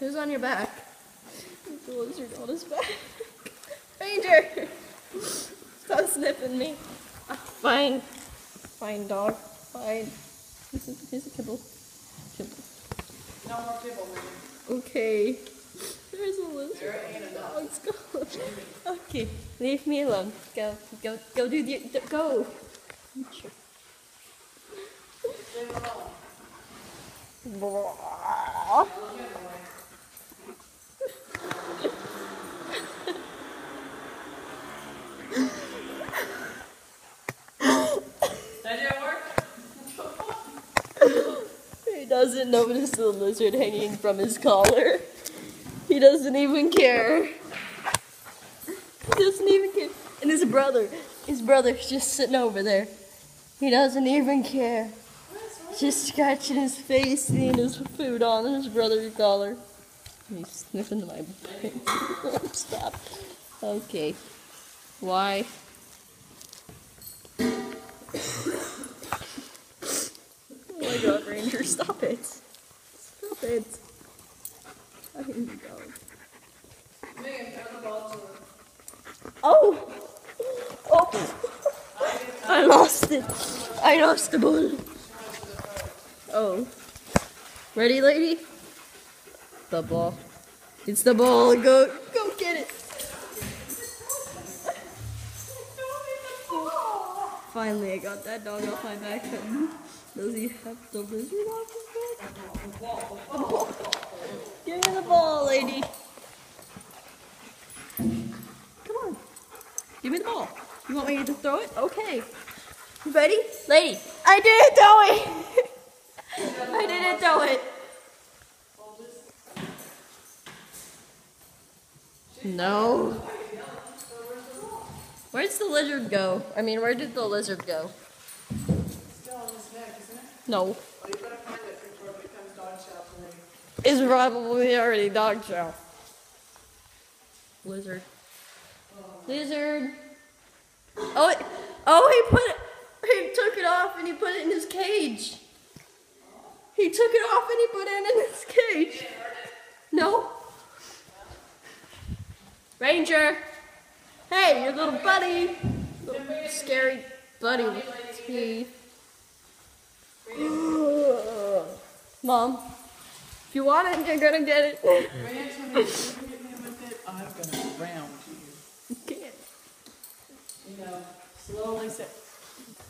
Who's on your back? The lizard on his back. Ranger! Stop sniffing me. Ah, fine. Fine, dog. Fine. Here's a, here's a kibble. Kibble. No more kibble, man. Okay. There's a lizard. There ain't enough. Dog's gone. Okay, leave me alone. Go, go, go do the, d- go. Leave it alone. Blah. That didn't work? He doesn't notice the lizard hanging from his collar. He doesn't even care. He doesn't even care. And his brother, his brother's just sitting over there. He doesn't even care. Just scratching his face, eating his food on his brother's collar. He's sniffing my butt. Stop. Okay. Why? God, Ranger, stop it. Stop it. I hate you, dog. Oh! Oh! I lost it. I lost the ball. Oh. Ready, lady? The ball. It's the ball. Go, go get it. Finally, I got that dog off my back. Does he have the lizard off his ball. Give me the ball, lady. Come on. Give me the ball. You want me to throw it? Okay. You ready? Lady, I didn't throw it. I didn't throw it. No. Where's the lizard go? I mean, where did the lizard go? Still on his neck, isn't it? No. Well, you better find it before it becomes dog chow for me. It's probably already dog chow. Lizard. Lizard. Oh, oh, he put it. He took it off and he put it in his cage. He took it off and he put it in his cage. No. Ranger. Hey, your little buddy. Little scary buddy teeth. Mom, if you want it, you're gonna get it. Ranch, when you get me with it, I'm gonna round you. You can't. You know, slowly say,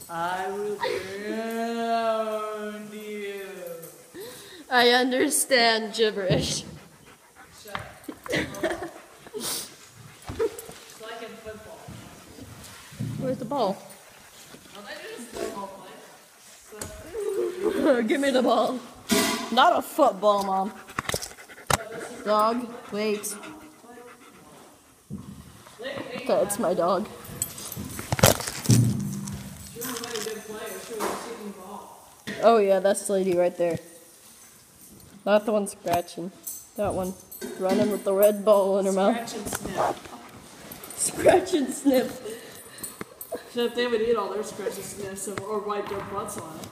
I will round you. I understand gibberish. Shut up. it's like in football. Where's the ball? All they do is football play. So, Give me the ball. Not a football, Mom. Dog, wait. That's my dog. she was like a good player. She was shooting the ball. Oh yeah, that's the lady right there. Not the one scratching. That one. Running with the red ball in her mouth. Scratch and sniff. Scratch and if they would eat all their scratch and sniffs or- or wipe their butts on it.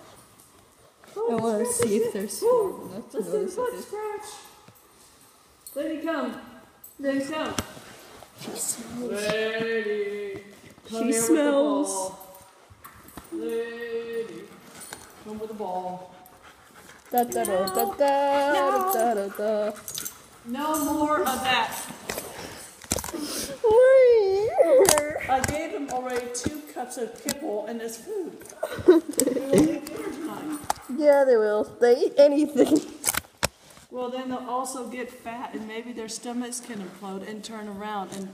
I oh, want to see if they're smart enough to Let's notice the if foot scratch. Lady, come. Lady, come. She smells. Lady. She Come here with the smells. ball. Lady. Come with the ball. Da da da da da No. da da da. No more of that. Wait. I gave him already two cups of kibble and his food. We will eat dinner tonight. Yeah, they will. They eat anything. Well, then they'll also get fat and maybe their stomachs can implode and turn around and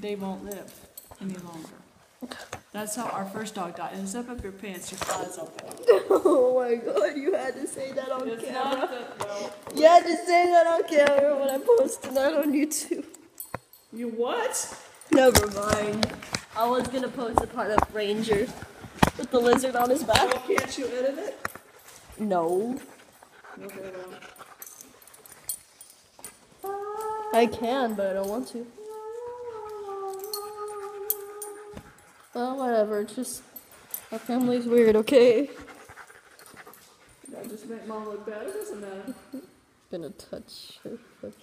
they won't live any longer. That's how our first dog died. And zip up your pants, your thighs open. Oh my god, you had to say that on It's camera. that, well, You had to say that on camera when I posted that on YouTube. you what? Never mind. I was gonna post a part of Ranger with the lizard on his back. Oh, can't you edit it? No. Okay, well. I can, but I don't want to. Well, whatever. It's just our family's weird, okay? That just make mom look bad. It doesn't matter. gonna touch her foot.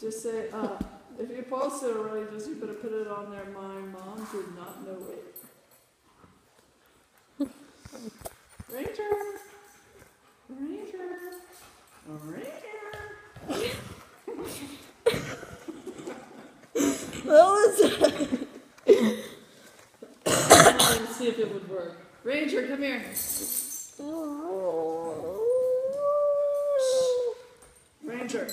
Just say, uh, if you post it already, just you better put it on there. My mom did not know it. Ranger! Ranger! What was that? Let's see if it would work. Ranger, come here. Ranger.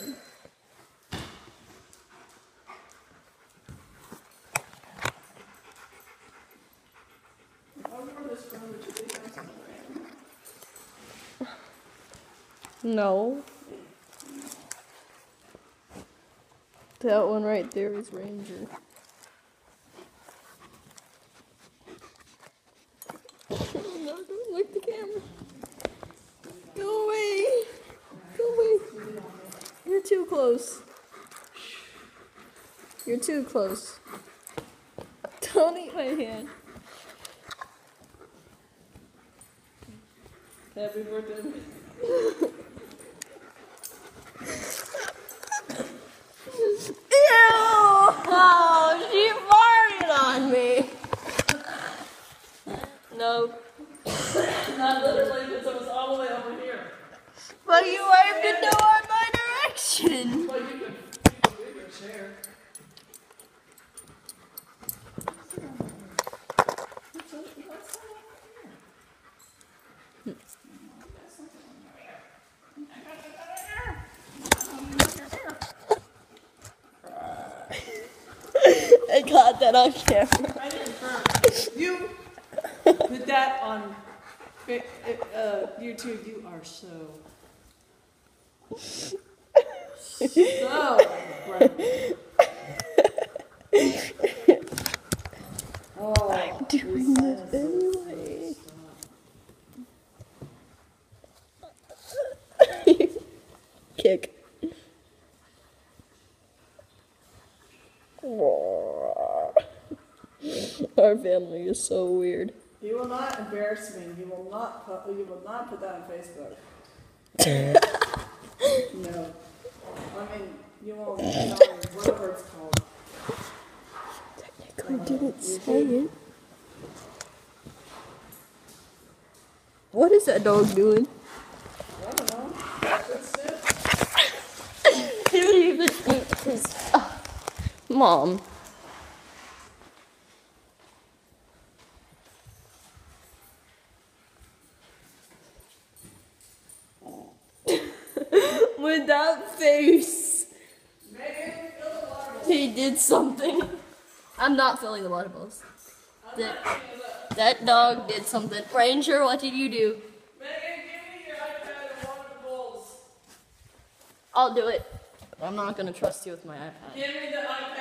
I'll go this one, which is the next one. No. That one right there is Ranger. no, don't lick the camera. Go away. Go away. You're too close. You're too close. Don't eat my hand. Happy birthday. Ew! Oh, she farted on me. No. Not literally, because it was all the way over here. But you waved it toward my direction. Well, you can, you can move your chair. I got that on camera. I didn't confirm. You put that on uh, YouTube. You are so. So. Oh, Doing this anyway. Kick. Our family is so weird. you will not embarrass me. You will not. Put, you will not put that on Facebook. No. I mean, you won't. it on Whatever it's called. I didn't say it. What is that dog doing? I don't know. He didn't even eat his. Ah. Mom. With that face. He did something. I'm not filling the water bottles. That, that dog did something. Ranger, what did you do? Bowls. I'll do it. I'm not gonna trust you with my iPad